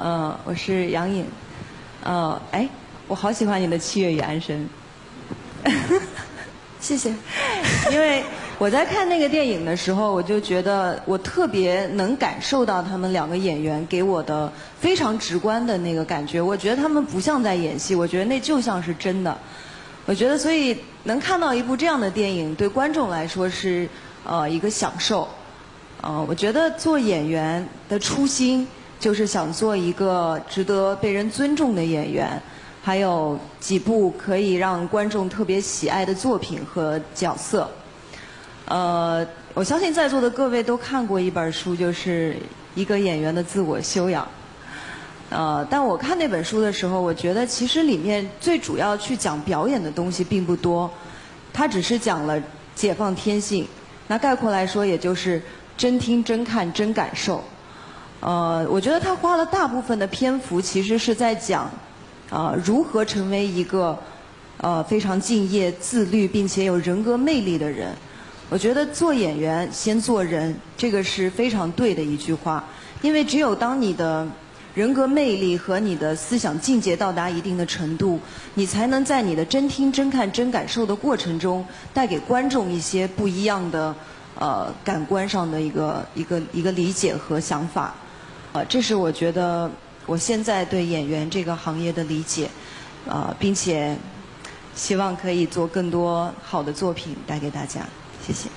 呃，我是杨颖，呃，哎，我好喜欢你的《七月与安生》，谢谢。因为我在看那个电影的时候，我就觉得我特别能感受到他们两个演员给我的非常直观的那个感觉。我觉得他们不像在演戏，我觉得那就像是真的。我觉得，所以能看到一部这样的电影，对观众来说是呃一个享受。呃，我觉得做演员的初心。就是想做一个值得被人尊重的演员，还有几部可以让观众特别喜爱的作品和角色。呃，我相信在座的各位都看过一本书，就是一个演员的自我修养。呃，但我看那本书的时候，我觉得其实里面最主要去讲表演的东西并不多，它只是讲了解放天性。那概括来说，也就是真听、真看、真感受。呃，我觉得他花了大部分的篇幅，其实是在讲，啊，如何成为一个，呃，非常敬业、自律并且有人格魅力的人。我觉得做演员先做人，这个是非常对的一句话。因为只有当你的人格魅力和你的思想境界到达一定的程度，你才能在你的真听、真看、真感受的过程中，带给观众一些不一样的，呃，感官上的一个一个一个理解和想法。呃，这是我觉得我现在对演员这个行业的理解，呃，并且希望可以做更多好的作品带给大家，谢谢。